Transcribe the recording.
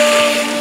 show.